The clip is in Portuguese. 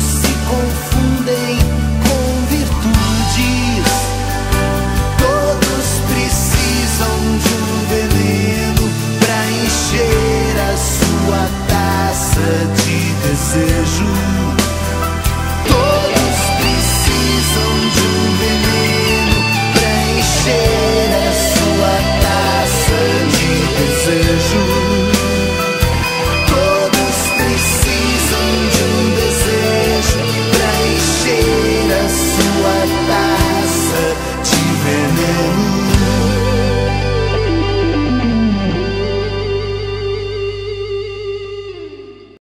se confundem com virtudes. Todos precisam de um veneno para encher a sua taça de desejo. Todos precisam de um veneno para encher a sua taça de desejo.